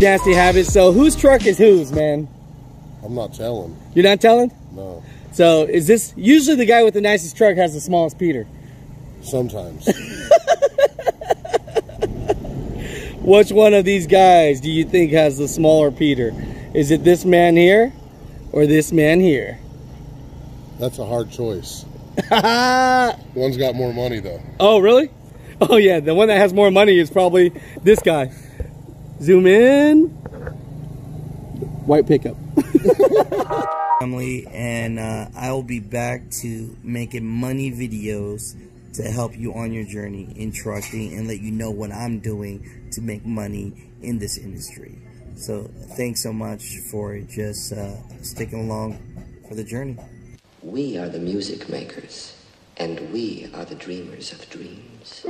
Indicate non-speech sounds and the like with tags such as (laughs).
nasty habits. So whose truck is whose, man? I'm not telling. You're not telling? No. So is this usually the guy with the nicest truck has the smallest Peter? Sometimes. (laughs) Which one of these guys do you think has the smaller Peter? Is it this man here or this man here? That's a hard choice. (laughs) One's got more money though. Oh, really? Oh, yeah. The one that has more money is probably this guy. Zoom in. White pickup. (laughs) family and uh, I will be back to making money videos to help you on your journey in trucking and let you know what I'm doing to make money in this industry. So thanks so much for just uh, sticking along for the journey. We are the music makers, and we are the dreamers of dreams.